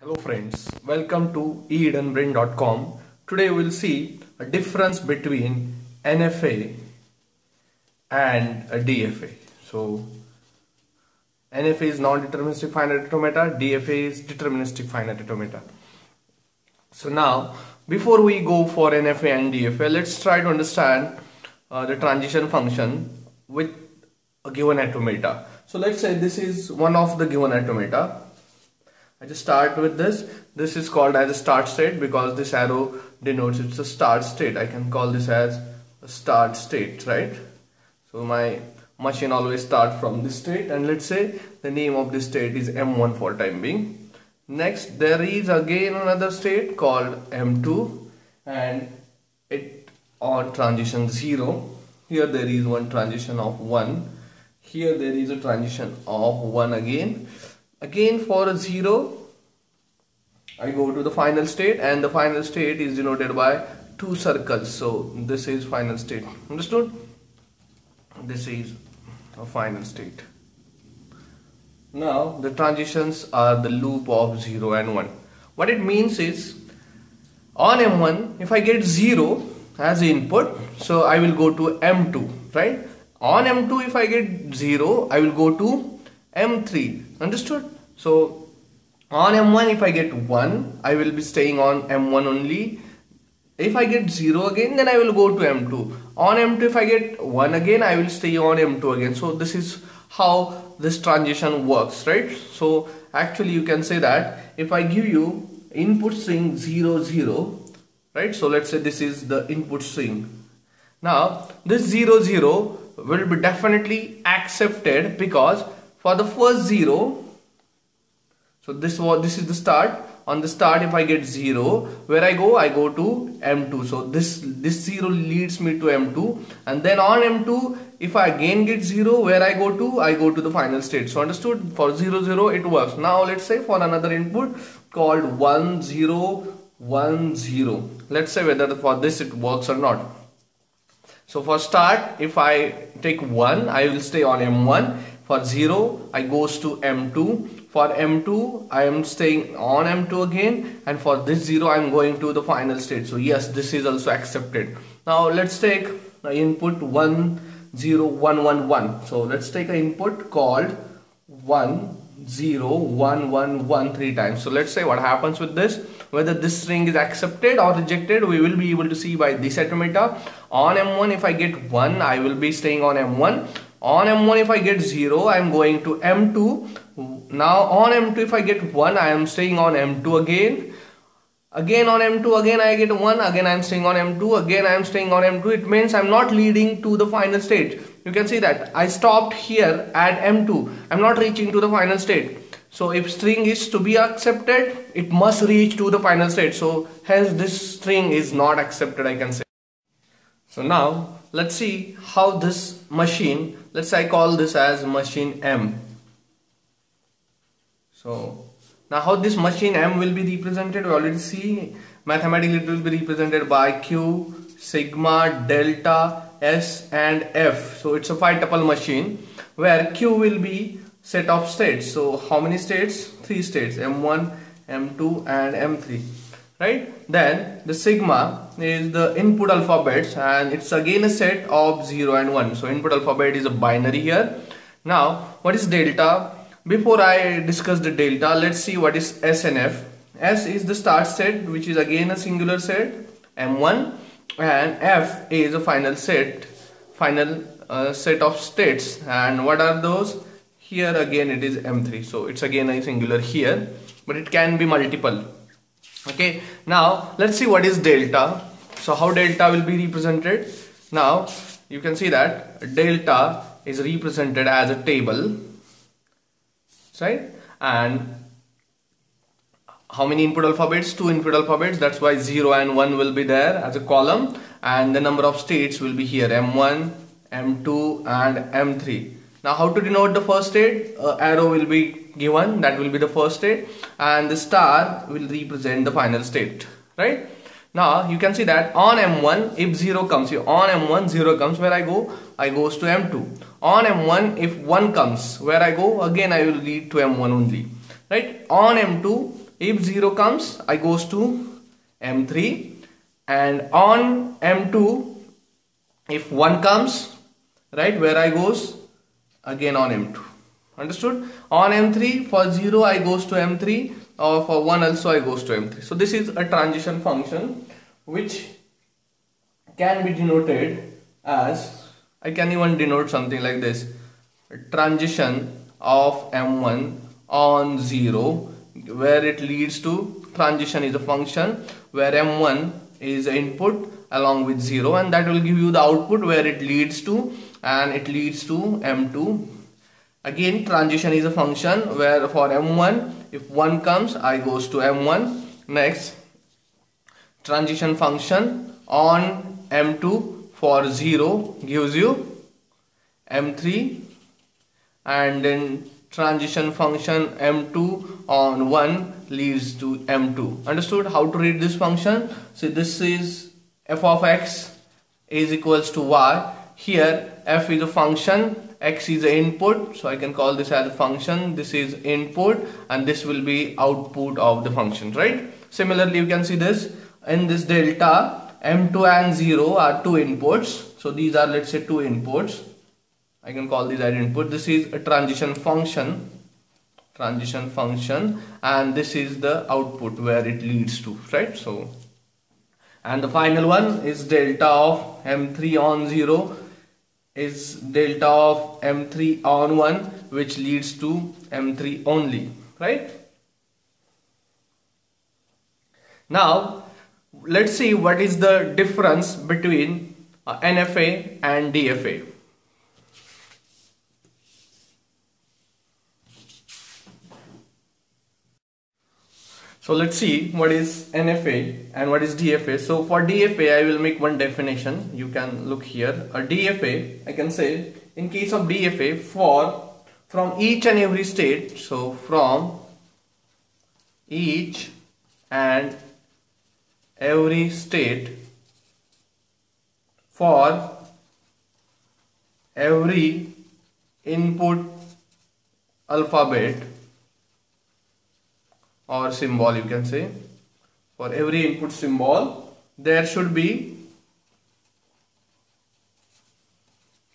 Hello friends, welcome to ehiddenbrain.com. Today we'll see a difference between NFA and a DFA. So NFA is non-deterministic finite automata, DFA is deterministic finite automata. So now before we go for NFA and DFA, let's try to understand uh, the transition function with a given automata. So let's say this is one of the given automata I just start with this. This is called as a start state because this arrow denotes it's a start state. I can call this as a start state, right? So my machine always start from this state and let's say the name of this state is M1 for time being. Next there is again another state called M2 and it on transition 0. Here there is one transition of 1. Here there is a transition of 1 again again for a 0 I go to the final state and the final state is denoted by two circles. So this is final state. Understood? This is a final state. Now the transitions are the loop of 0 and 1 what it means is on M1 if I get 0 as input so I will go to M2 right? On M2 if I get 0 I will go to M3 understood. So on M1 if I get 1 I will be staying on M1 only. If I get 0 again then I will go to M2 on M2 if I get 1 again I will stay on M2 again. So this is how this transition works right? So actually you can say that if I give you input string 0 0 right? So let's say this is the input string. Now this 0 0 will be definitely accepted because for the first 0 so this was this is the start. On the start if I get 0 where I go? I go to M2 so this this 0 leads me to M2 and then on M2 if I again get 0 where I go to? I go to the final state. So understood? For 0 0 it works. Now let's say for another input called 1 0 1 0 let's say whether for this it works or not. So for start if I take 1 I will stay on M1 for 0 I goes to M2 for M2 I am staying on M2 again. And for this 0 I am going to the final state. So yes this is also accepted. Now let's take input 1 0 1 1 1 so let's take an input called 1 0 1 1 1 3 times. So let's say what happens with this. Whether this string is accepted or rejected we will be able to see by this automata on M1 if I get 1 I will be staying on M1 on M1 if I get 0 I am going to M2 now on M2 if I get 1 I am staying on M2 again. Again on M2 again I get 1 again I am staying on M2 again I am staying on M2 it means I am not leading to the final state. You can see that. I stopped here at M2 I am not reaching to the final state. So if string is to be accepted it must reach to the final state. So hence this string is not accepted I can say. So now let's see how this machine let's say I call this as machine M. So now how this machine M will be represented? We already see. Mathematically it will be represented by Q sigma delta S and F. So it's a five tuple machine where Q will be set of states. So how many states? Three states. M1 M2 and M3 right? Then the sigma is the input alphabets and it's again a set of 0 and 1 so input alphabet is a binary here. Now what is delta? Before I discuss the delta let's see what is S and F. S is the start set which is again a singular set M1 and F is a final set final uh, set of states. And what are those? Here again it is M3 so it's again a singular here but it can be multiple okay now let's see what is delta. So how delta will be represented? Now you can see that delta is represented as a table right? And how many input alphabets? Two input alphabets that's why 0 and 1 will be there as a column and the number of states will be here m1 m2 and m3 now how to denote the first state? Uh, arrow will be given that will be the first state and the star will represent the final state right? Now you can see that on m1 if 0 comes here on m1 0 comes where I go? I goes to m2 on m1 if 1 comes where I go? Again I will lead to m1 only right? On m2 if 0 comes I goes to M3 and on M2 if 1 comes right where I goes? Again on M2 understood? On M3 for 0 I goes to M3 or for 1 also I goes to M3 so this is a transition function which can be denoted as I can even denote something like this. Transition of M1 on 0 where it leads to transition is a function where M1 is input along with 0 and that will give you the output where it leads to and it leads to M2 again transition is a function where for M1 if 1 comes I goes to M1 next transition function on M2 for 0 gives you M3 and then transition function m2 on 1 leads to m2 understood? How to read this function? So this is f of x is equals to y. Here f is a function x is the input so I can call this as a function this is input and this will be output of the function right? Similarly you can see this in this delta m2 and 0 are two inputs so these are let's say two inputs. I can call this as input. This is a transition function transition function and this is the output where it leads to right? So and the final one is delta of m3 on 0 is delta of m3 on 1 which leads to m3 only right? Now let's see what is the difference between uh, NFA and DFA So let's see what is NFA and what is DFA. So for DFA, I will make one definition. You can look here. A DFA, I can say in case of DFA for from each and every state. So from each and every state for every input alphabet or symbol you can say. For every input symbol there should be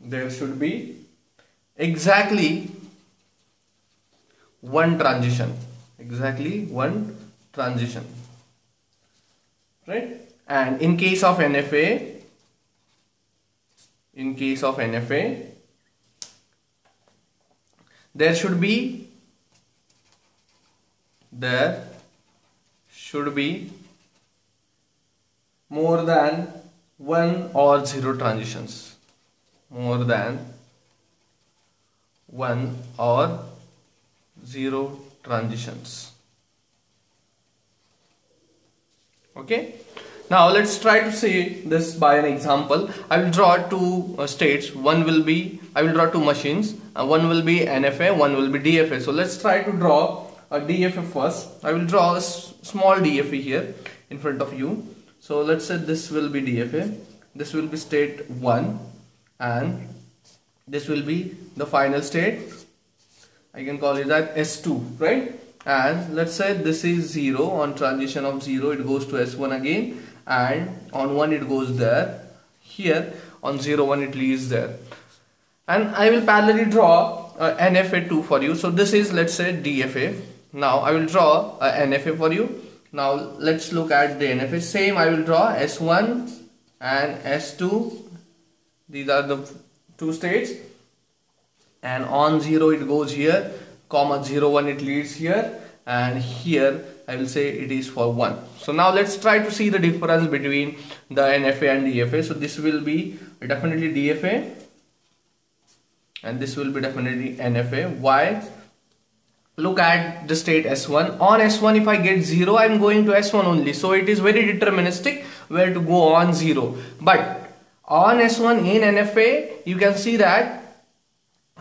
there should be exactly one transition. Exactly one transition. Right? And in case of NFA in case of NFA there should be there should be more than one or zero transitions. More than one or zero transitions. Okay? Now let's try to see this by an example. I will draw two uh, states. One will be I will draw two machines. Uh, one will be NFA one will be DFA so let's try to draw a DFA first. I will draw a small DFA here in front of you. So let's say this will be DFA. This will be state 1 and this will be the final state. I can call it that S2, right? And let's say this is 0 on transition of 0 it goes to S1 again and on 1 it goes there. Here on 0 1 it leaves there. And I will parallelly draw uh, NFA2 for you. So this is let's say DFA now I will draw a NFA for you. Now let's look at the NFA same I will draw S1 and S2 these are the two states. And on 0 it goes here. Comma 0 1 it leads here. And here I will say it is for 1 so now let's try to see the difference between the NFA and DFA so this will be definitely DFA and this will be definitely NFA why look at the state S1 on S1 if I get 0 I'm going to S1 only. So it is very deterministic where to go on 0 but on S1 in NFA you can see that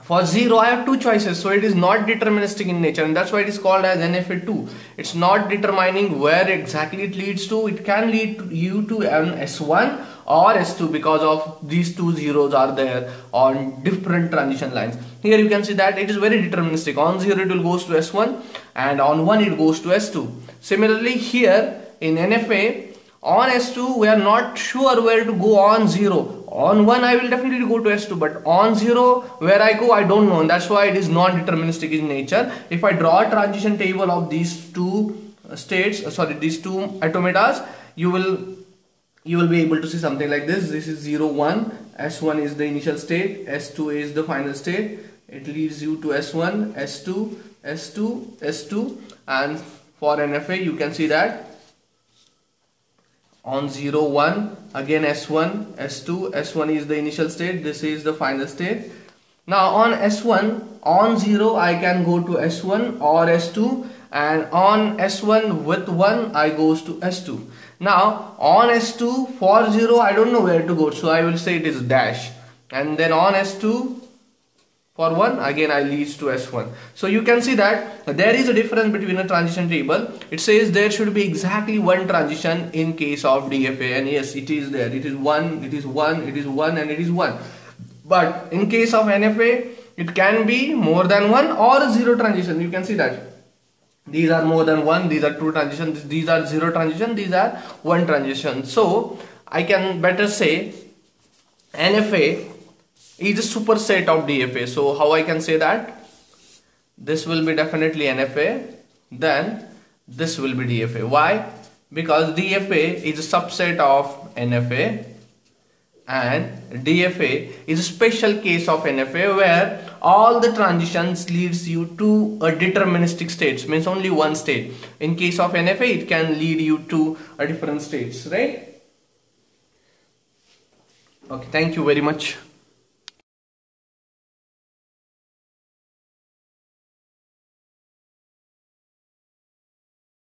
for 0 I have two choices. So it is not deterministic in nature and that's why it is called as NFA2 it's not determining where exactly it leads to. It can lead to you to an S1 or S2 because of these two zeros are there on different transition lines. Here you can see that it is very deterministic. On 0 it will goes to S1 and on 1 it goes to S2. Similarly here in NFA on S2 we are not sure where to go on 0 on 1 I will definitely go to S2 but on 0 where I go I don't know and that's why it is non-deterministic in nature if I draw a transition table of these two states uh, sorry these two automatas you will you will be able to see something like this. This is 0 1 S1 is the initial state. S2 is the final state. It leads you to S1 S2 S2 S2 and for NFA you can see that on 0 1 again s1 s2 s1 is the initial state. This is the final state. Now on s1 on 0 i can go to s1 or s2 and on s1 with 1 i goes to s2 now on s2 for 0 i don't know where to go so i will say it is dash. And then on s2 for 1 again I leads to S1 so you can see that there is a difference between a transition table. It says there should be exactly one transition in case of DFA and yes it is there. It is 1 it is 1 it is 1 and it is 1 but in case of NFA it can be more than 1 or 0 transition. You can see that these are more than 1 these are 2 transitions these are 0 transition these are 1 transition so I can better say NFA is a superset of DFA. So how I can say that? This will be definitely NFA. Then this will be DFA. Why? Because DFA is a subset of NFA and DFA is a special case of NFA where all the transitions leads you to a deterministic states means only one state. In case of NFA it can lead you to a different states right? Okay thank you very much